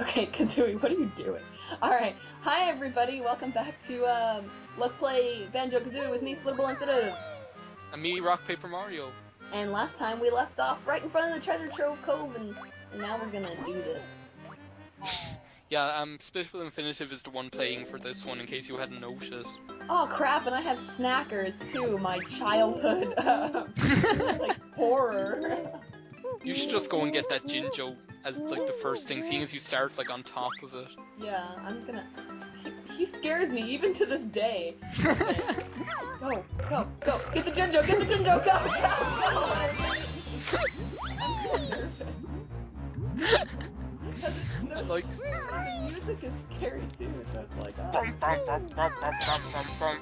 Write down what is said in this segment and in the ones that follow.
Okay, Kazooie, what are you doing? Alright, hi everybody, welcome back to um, Let's Play Banjo-Kazooie with me, Splitable Infinitive. And me, Rock Paper Mario. And last time we left off right in front of the Treasure Trove Cove, and, and now we're gonna do this. Yeah, um, Splitable Infinitive is the one playing for this one, in case you hadn't noticed. Oh crap, and I have Snackers too, my childhood, uh, like, horror. You should just go and get that Jinjo as like the first thing, seeing as you start like on top of it. yeah, I'm gonna... He, he scares me, even to this day. Go, go, go, get the Jinjo, get the Jinjo, go, go, go! I like. The music is scary too, so it's like. Bum, bum, bum, bum, bum, bum, bum, bum.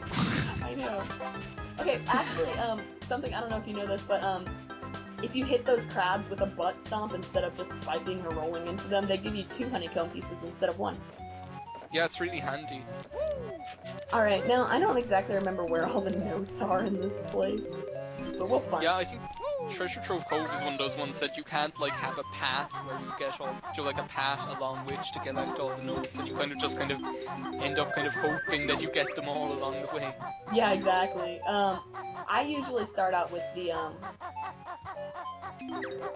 I know. Okay, actually, um, something I don't know if you know this, but um, if you hit those crabs with a butt stomp instead of just swiping or rolling into them, they give you two honeycomb pieces instead of one. Yeah, it's really handy. All right, now I don't exactly remember where all the notes are in this place, but we'll find. Yeah, I think Treasure Trove Cove is one of those ones that you can't like have a path where you get all, know, like a path along which to get out all the notes, and you kind of just kind of end up kind of hoping that you get them all along the way. Yeah, exactly. Um, I usually start out with the um,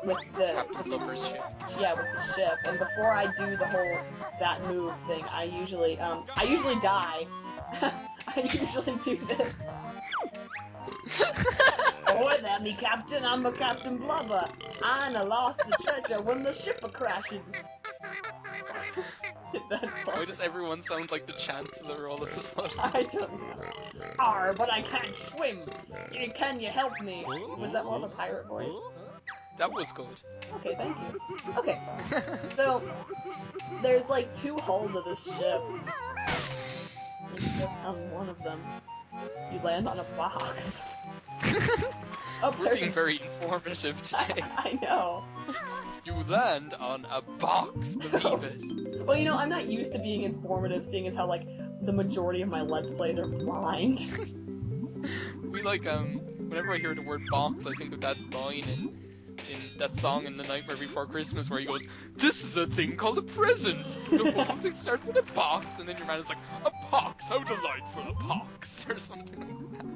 with the Captain Blubber's ship. yeah with the ship, and before I do the whole that move thing, I usually um, I usually die. I usually do this. Ahoy there, me captain, I'm a Captain Blubber. I lost the treasure when the ship a crashing. Why does everyone sound like the Chancellor all of a sudden? I don't know. Arr, but I can't swim. Can you help me? Was that more of a pirate voice? That was good. Okay, thank you. Okay, so there's like two hulls of this ship. On one of them. You land on a box. Oh, We're being very informative today. I, I know. You land on a box, believe it. Well, you know, I'm not used to being informative, seeing as how like the majority of my let's plays are blind. We like um whenever I hear the word box, I think of that line in in that song in The Nightmare Before Christmas where he goes, This is a thing called a present. The whole thing starts with a box and then your man is like, A pox, how delightful a pox or something like that.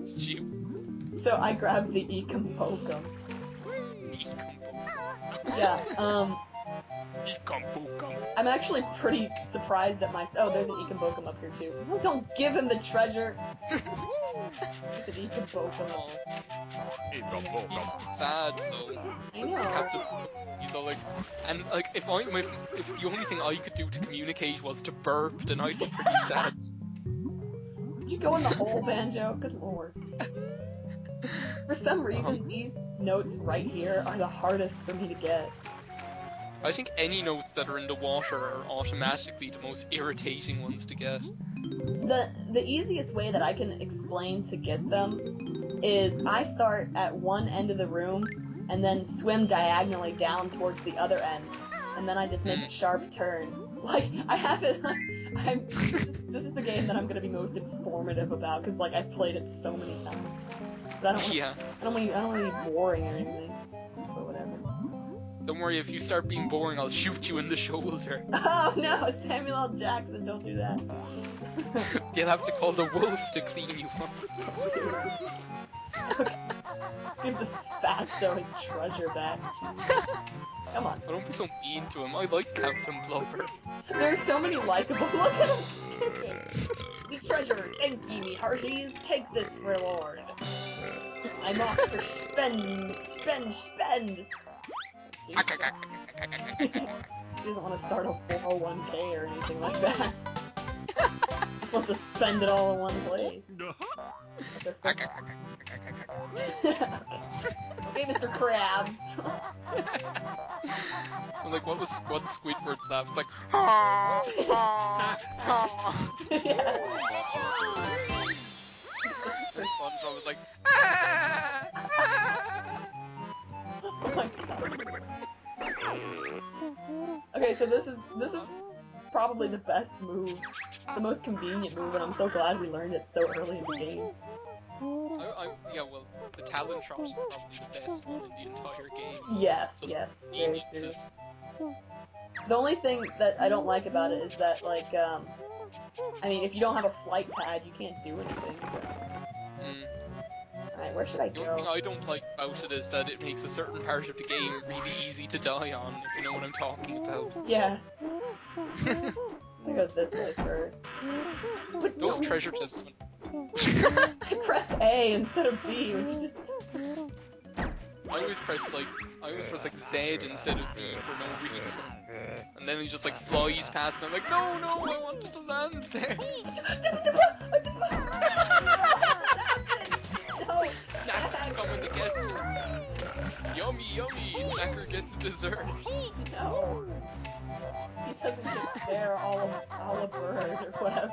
Stupid. so I grabbed the Ecompokum. Yeah, um, I'm actually pretty surprised at my. Oh, there's an Ecompokum up here too. No, don't give him the treasure. It's an Ecompokum. He's so sad though. I know. Captain, he's all like, and like if I if, if the only thing I could do to communicate was to burp, then I'd be pretty sad. Did you go in the hole, Banjo? Good lord. For some reason, uh-huh. these notes right here are the hardest for me to get. I think any notes that are in the water are automatically the most irritating ones to get. The the easiest way that I can explain to get them is I start at one end of the room and then swim diagonally down towards the other end, and then I just make a Mm. sharp turn. Like I have it. I'm, this, is, this is the game that I'm gonna be most informative about because like I've played it so many times. But I don't. Yeah. I don't want. I don't want to be boring or anything. Don't worry, if you start being boring, I'll shoot you in the shoulder. Oh no, Samuel L. Jackson! Don't do that. You'll have to call the wolf to clean you up. give this fatso his treasure back. Come on. Oh, don't be so mean to him. I like Captain Blubber. There are so many likable. Look at him skipping. The treasure, thank ye, me hearties. Take this reward. I'm off to spend, spend, spend. He doesn't want to start a 401k or anything like that. Just wants to spend it all in one place. That's okay, Mr. Krabs. I'm like, what was what Squidward's laugh? It's like, yeah. SpongeBob was like, Oh my Okay, so this is this is probably the best move, the most convenient move, and I'm so glad we learned it so early in the game. I, I, yeah, well, the talent shot is probably the best one in the entire game. Yes, Just yes, very true. The only thing that I don't like about it is that, like, um, I mean, if you don't have a flight pad, you can't do anything. So. Mm. Where should I The only thing go? I don't like about it is that it makes a certain part of the game really easy to die on, if you know what I'm talking about. Yeah. Gonna go this way first. But Those no, treasure chests. I pressed A instead of B, which is just. I always press like I always press like Z instead of B for no reason, and then he just like flies past, and I'm like, no, no, I wanted to land there. Yummy, yummy. Snacker gets dessert. No! He doesn't get there all of, all of bird or whatever.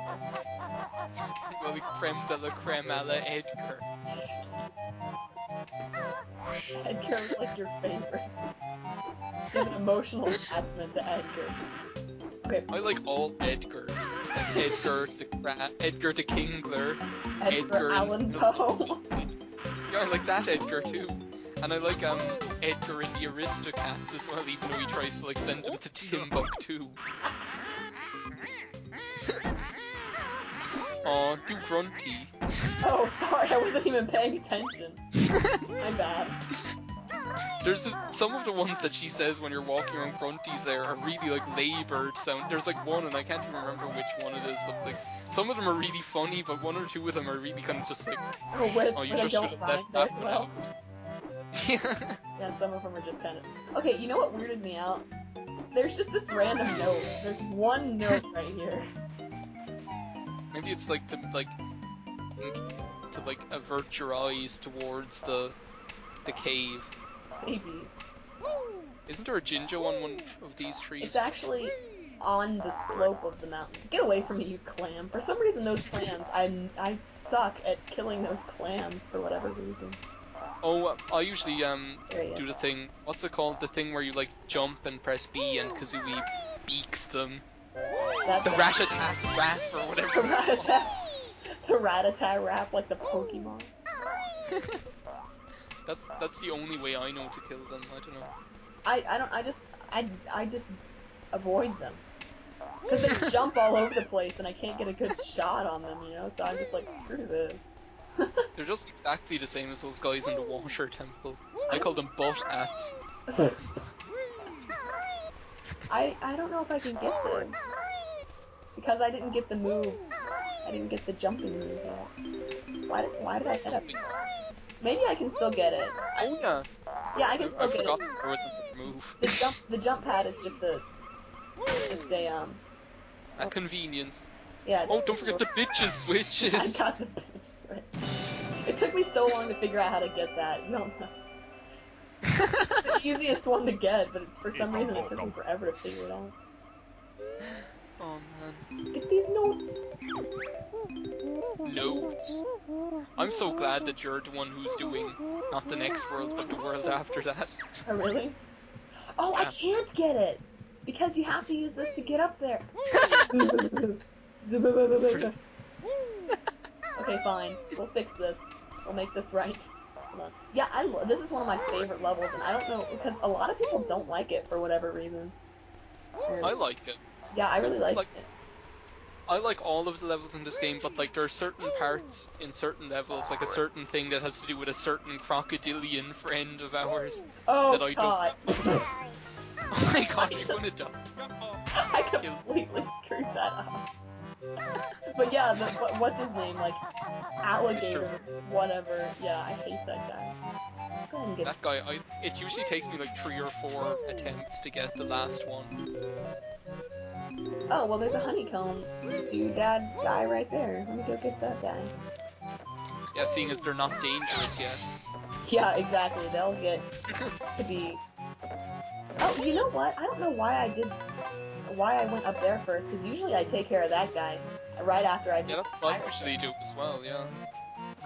Well, the creme de la creme a la Edgar. Edgar was like your favorite. You have an emotional attachment to Edgar. Okay, I like all Edgars. Like Edgar the Cra- Edgar the Kingler. Edgar Allan Poe. Yeah, I like that Edgar too. And I like um Edgar in the Aristocats as well, even though he tries to like send them to Timbuktu. Aw, do grunty. Oh, sorry, I wasn't even paying attention. My bad. There's this, some of the ones that she says when you're walking around grunties there are really like laboured sound. There's like one and I can't even remember which one it is, but like some of them are really funny, but one or two of them are really kind of just like, Oh, oh, you just should have left that one well. out. Yeah. Yeah, some of them are just kind of. Okay, you know what weirded me out? There's just this random note. There's one note right here. Maybe it's like to like to like avert your eyes towards the the cave. Maybe. Isn't there a Jinjo on one of these trees? It's actually on the slope of the mountain. Get away from me, you clam. For some reason, those clams, I'm I suck at killing those clams for whatever reason. Oh, I usually um do the thing. What's it called? The thing where you like jump and press B and Kazooie beaks them. That's The rat attack rap or whatever. it's called. rat-a-tat. The rat-a-tat rap like the Pokemon. That's that's the only way I know to kill them. I don't know. I, I don't I just I I just avoid them. Because they jump all over the place and I can't get a good shot on them, you know, so I'm just like, screw this. They're just exactly the same as those guys in the water temple. I call them butt hats. I I don't know if I can get this. Because I didn't get the move. I didn't get the jumping move yet. Why did, why did I get up? Maybe I can still get it. Oh yeah. Yeah, I can I still get it. there was a move. The jump the jump pad is just a just a um At convenience. Yeah. Oh, don't forget the bitches switches. I got the bitch switch. It took me so long to figure out how to get that. You don't know. the easiest one to get, but it's, for some reason it took me forever to figure it out. oh man. Let's get these notes. Notes. I'm so glad that you're the one who's doing not the next world, but the world after that. Oh, really? Oh, I can't get it! Because you have to use this to get up there. okay, fine. We'll fix this. We'll make this right. Yeah, I this is one of my favorite levels, and I don't know because a lot of people don't like it for whatever reason. I like it. Yeah, I really like, Like- it. I like all of the levels in this game, but like there are certain parts in certain levels, like a certain thing that has to do with a certain crocodilian friend of ours. Oh that I don't- god, Oh my god, you're gonna die. I completely screwed that up. But yeah, the, what, what's his name? Like alligator, whatever. Yeah, I hate that guy. Let's go ahead and get That guy, I, it usually takes me like three or four attempts to get the last one. Oh, well, there's a honeycomb doodad guy right there. Let me go get that guy. Yeah, seeing as they're not dangerous yet. Yeah, exactly. They'll get to be. Oh, you know what? I don't know why I did why I went up there first, because usually I take care of that guy right after I do. Yeah, that's I usually do as well, yeah.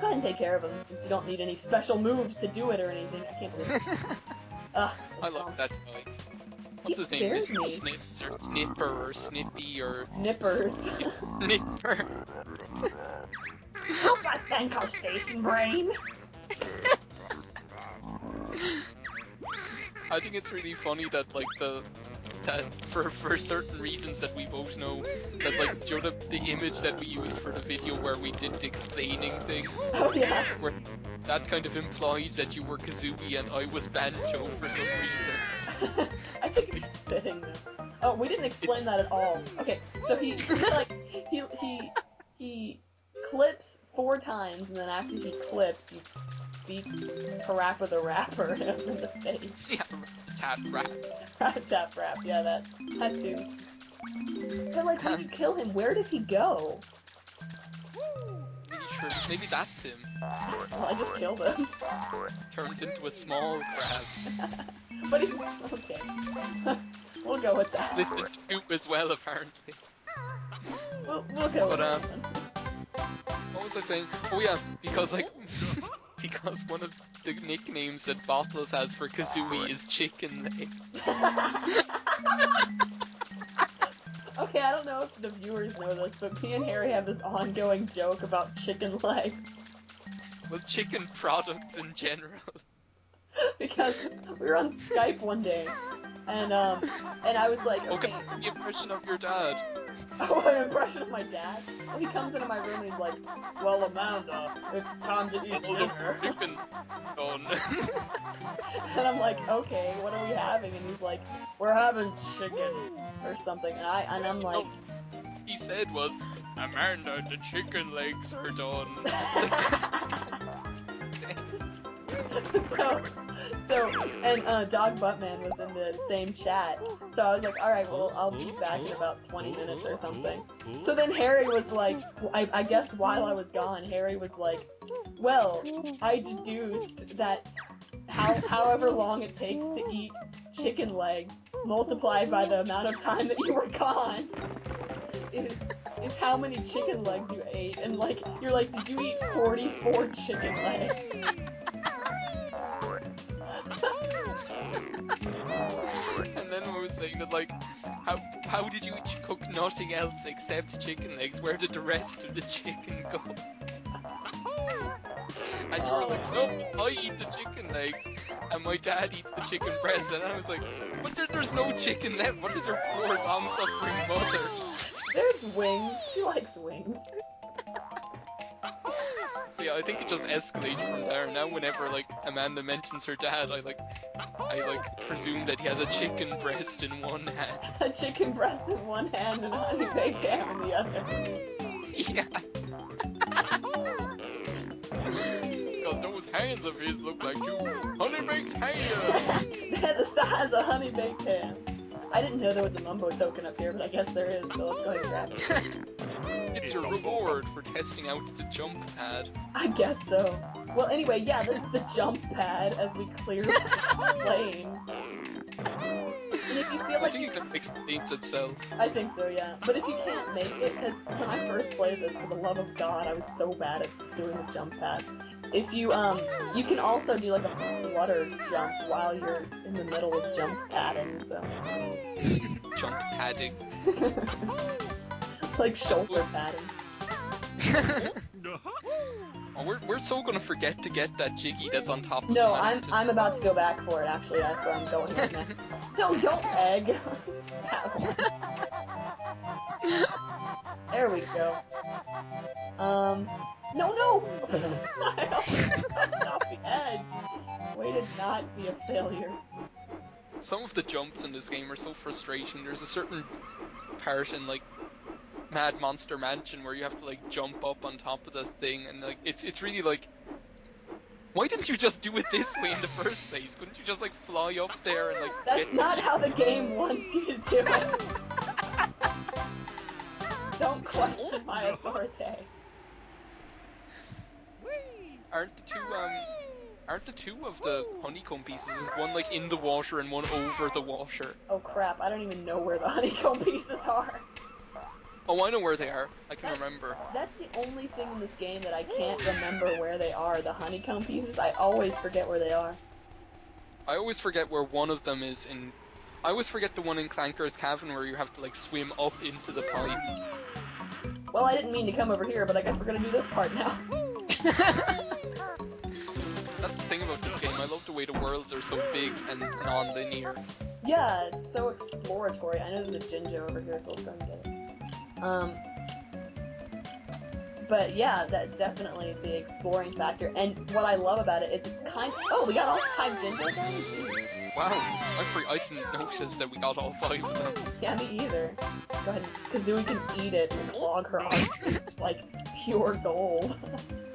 Go ahead and take care of him, since you don't need any special moves to do it or anything. I can't believe it. Ugh, I love that guy. What's he his name? Is he Snips or Snipper or Snippy or... Nippers. Nipper. Help oh, us then, Station brain! I think it's really funny that, like, the that for for certain reasons that we both know that like you know, the, the image that we used for the video where we did the explaining thing Oh yeah. where that kind of implied that you were Kazooie and I was Banjo for some reason. I think it's fitting though. Oh, we didn't explain that at all. Okay, so he, he like he he he clips four times, and then after he clips, you beat Karak with a rapper in the face. Yeah, tap rap. Tap rap, yeah, that that too. But like, when you kill him, where does he go? Maybe sure, maybe that's him. Well, I just killed him. Turns into a small crab. but he's okay. we'll go with that. Split the two as well, apparently. We'll, we'll go with um, that. What was I saying? Oh yeah, because like because one of the nicknames that Bottles has for Kazooie is Chicken Legs. Okay, I don't know if the viewers know this, but me and Harry have this ongoing joke about chicken legs Well, chicken products in general. because we were on Skype one day, and um, and I was like, Okay, okay, the impression of your dad. oh, an impression of my dad. Well, he comes into my room and he's like, well, Amanda, it's time to eat dinner. And I'm like, okay, what are we having? And he's like, we're having chicken or something. And I and I'm like, he said was, Amanda, the chicken legs are done. so, so, and uh, Dog Buttman was in the same chat. So I was like, all right, well, I'll be back in about 20 minutes or something. So then Harry was like, I, I guess while I was gone, Harry was like, well, I deduced that how, however long it takes to eat chicken legs multiplied by the amount of time that you were gone is is how many chicken legs you ate. And like, you're like, did you eat 44 chicken legs? Like, how how did you cook nothing else except chicken legs? Where did the rest of the chicken go? And you were like, no, I eat the chicken legs, and my dad eats the chicken breast. And I was like, but there, there's no chicken left. What is your poor long-suffering mother? There's wings. She likes wings. So yeah, I think it just escalated from there. Now whenever like Amanda mentions her dad, I like, I like presume that he has a chicken breast in one hand. A chicken breast in one hand and a honey baked ham in the other. Yeah. Because those hands of his look like two honey baked hams. They're the size of honey baked ham. I didn't know there was a mumbo token up here, but I guess there is, so let's go ahead and grab it. it's a reward for testing out the jump pad. I guess so. Well, anyway, yeah, this is the jump pad as we clear the lane. And if you feel I like think you, it explains itself. I think so, yeah. But if you can't make it, because when I first played this, for the love of God, I was so bad at doing the jump pad. If you um, you can also do like a flutter jump while you're in the middle of jump padding, so Jump padding. like shoulder padding. Oh, we're, we're so gonna forget to get that jiggy that's on top of No, I'm. I'm about to go back for it. Actually, that's where I'm going right now. No, don't egg. There we go. Um, no, no. Off the edge. Way to not be a failure. Some of the jumps in this game are so frustrating. There's a certain part in like Mad Monster Mansion where you have to like jump up on top of the thing, and like it's it's really like. Why didn't you just do it this way in the first place? Couldn't you just like fly up there and like That's not how the game wants you to do it. Don't question my authority. Aren't the two um aren't the two of the honeycomb pieces one like in the water and one over the water? Oh crap! I don't even know where the honeycomb pieces are. Oh, I know where they are. I can remember. That's the only thing in this game that I can't remember where they are. The honeycomb pieces. I always forget where they are. I always forget where one of them is in. I always forget the one in Clanker's Cavern where you have to like swim up into the pipe. Well, I didn't mean to come over here, but I guess we're gonna do this part now. That's the thing about this game. I love the way the worlds are so big and non-linear. Yeah, it's so exploratory. I know there's a Jinjo over here, so let's go and get it. Um, but yeah, that definitely the exploring factor. And what I love about it is it's kind. Of, Oh, we got all five Jinjos on. Wow, I, free, I didn't notice that we got all five of them. Yeah, me either. Go ahead, because then we can eat it and clog her with, like pure gold.